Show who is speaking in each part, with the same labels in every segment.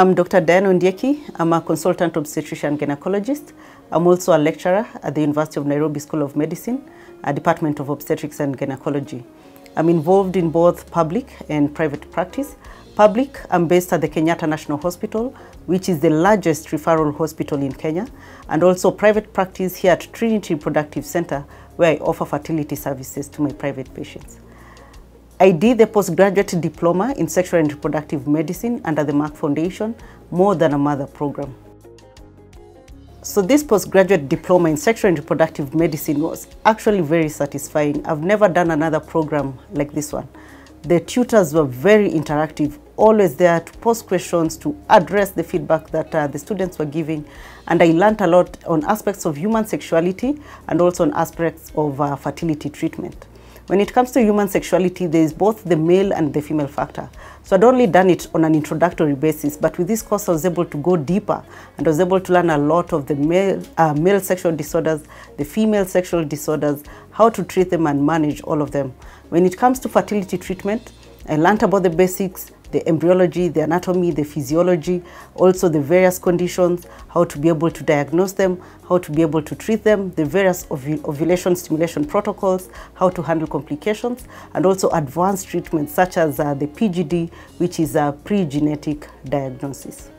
Speaker 1: I'm Dr. Diana Ondieki. I'm a consultant obstetrician gynecologist. I'm also a lecturer at the University of Nairobi School of Medicine, a Department of Obstetrics and Gynecology. I'm involved in both public and private practice. Public, I'm based at the Kenyatta National Hospital, which is the largest referral hospital in Kenya, and also private practice here at Trinity Reproductive Center, where I offer fertility services to my private patients. I did the postgraduate diploma in sexual and reproductive medicine under the Merck Foundation, More Than a Mother program. So this postgraduate diploma in sexual and reproductive medicine was actually very satisfying. I've never done another program like this one. The tutors were very interactive, always there to post questions, to address the feedback that uh, the students were giving. And I learned a lot on aspects of human sexuality and also on aspects of uh, fertility treatment. When it comes to human sexuality, there is both the male and the female factor. So I'd only done it on an introductory basis, but with this course I was able to go deeper and I was able to learn a lot of the male, uh, male sexual disorders, the female sexual disorders, how to treat them and manage all of them. When it comes to fertility treatment, I learned about the basics, the embryology, the anatomy, the physiology, also the various conditions, how to be able to diagnose them, how to be able to treat them, the various ovu ovulation stimulation protocols, how to handle complications, and also advanced treatments such as uh, the PGD, which is a pre-genetic diagnosis.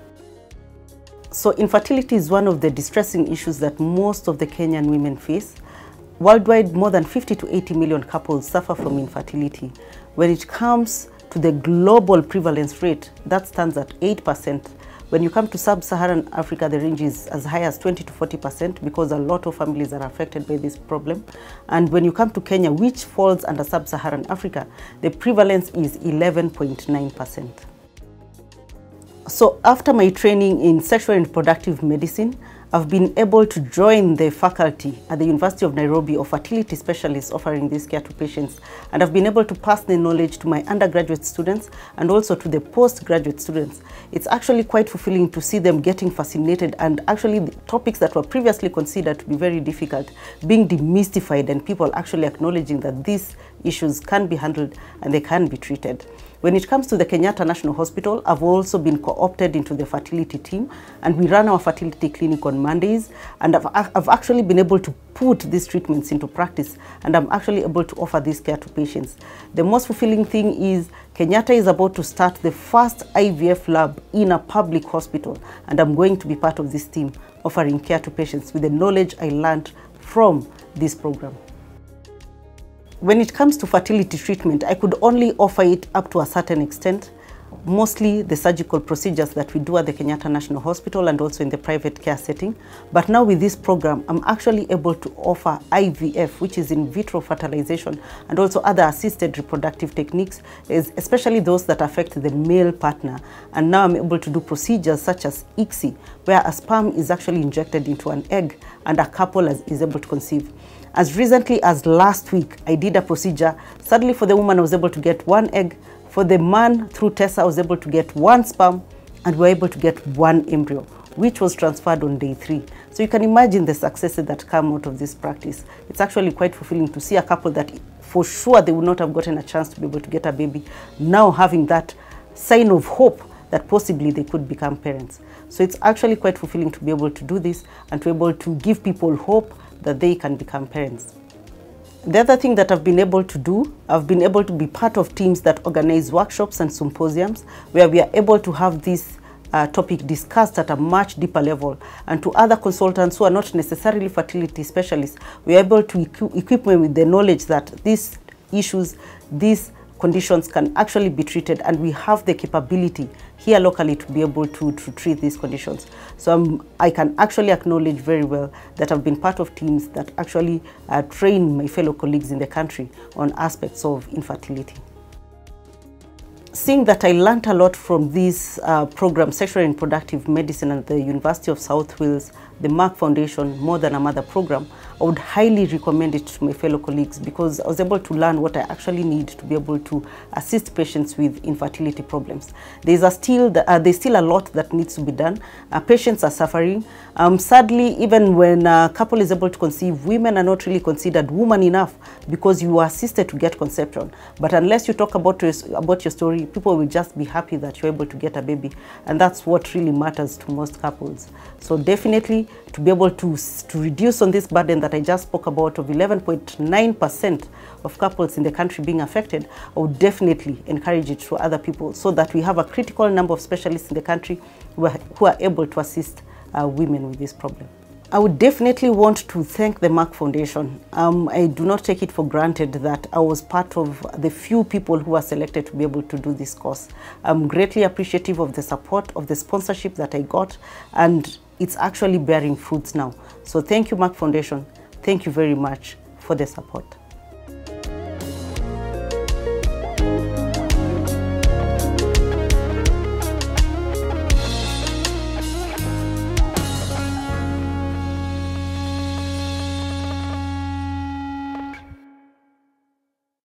Speaker 1: So infertility is one of the distressing issues that most of the Kenyan women face. Worldwide, more than 50 to 80 million couples suffer from infertility. When it comes to the global prevalence rate, that stands at 8%. When you come to sub-Saharan Africa, the range is as high as 20 to 40% because a lot of families are affected by this problem. And when you come to Kenya, which falls under sub-Saharan Africa, the prevalence is 11.9%. So after my training in sexual and reproductive medicine, I've been able to join the faculty at the University of Nairobi of fertility specialists offering this care to patients. And I've been able to pass the knowledge to my undergraduate students and also to the postgraduate students. It's actually quite fulfilling to see them getting fascinated and actually the topics that were previously considered to be very difficult being demystified and people actually acknowledging that these issues can be handled and they can be treated. When it comes to the Kenyatta National Hospital, I've also been co-opted into the fertility team and we run our fertility clinic on Mondays and I've, I've actually been able to put these treatments into practice and I'm actually able to offer this care to patients. The most fulfilling thing is Kenyatta is about to start the first IVF lab in a public hospital and I'm going to be part of this team offering care to patients with the knowledge I learned from this program. When it comes to fertility treatment, I could only offer it up to a certain extent, mostly the surgical procedures that we do at the Kenyatta National Hospital and also in the private care setting. But now with this program, I'm actually able to offer IVF, which is in vitro fertilization, and also other assisted reproductive techniques, especially those that affect the male partner. And now I'm able to do procedures such as ICSI, where a sperm is actually injected into an egg and a couple is able to conceive. As recently as last week, I did a procedure. Suddenly for the woman, I was able to get one egg. For the man, through TESA, I was able to get one sperm and we were able to get one embryo, which was transferred on day three. So you can imagine the successes that come out of this practice. It's actually quite fulfilling to see a couple that for sure they would not have gotten a chance to be able to get a baby, now having that sign of hope that possibly they could become parents. So it's actually quite fulfilling to be able to do this and to be able to give people hope that they can become parents. The other thing that I've been able to do, I've been able to be part of teams that organize workshops and symposiums where we are able to have this uh, topic discussed at a much deeper level. And to other consultants who are not necessarily fertility specialists, we are able to equi equip them with the knowledge that these issues, these conditions can actually be treated and we have the capability here locally to be able to, to treat these conditions. So um, I can actually acknowledge very well that I've been part of teams that actually uh, train my fellow colleagues in the country on aspects of infertility. Seeing that I learned a lot from this uh, program, Sexual and Reproductive Medicine at the University of South Wales, the Merck Foundation More Than a Mother program, I would highly recommend it to my fellow colleagues because I was able to learn what I actually need to be able to assist patients with infertility problems. There's a still uh, there's still a lot that needs to be done. Uh, patients are suffering. Um, sadly, even when a couple is able to conceive, women are not really considered woman enough because you are assisted to get conception. But unless you talk about your, about your story, people will just be happy that you're able to get a baby, and that's what really matters to most couples. So definitely to be able to to reduce on this burden that I just spoke about of 11.9% of couples in the country being affected, I would definitely encourage it to other people so that we have a critical number of specialists in the country who are, who are able to assist uh, women with this problem. I would definitely want to thank the Merck Foundation. Um, I do not take it for granted that I was part of the few people who were selected to be able to do this course. I'm greatly appreciative of the support, of the sponsorship that I got, and it's actually bearing fruits now. So thank you, Merck Foundation. Thank you very much for the support.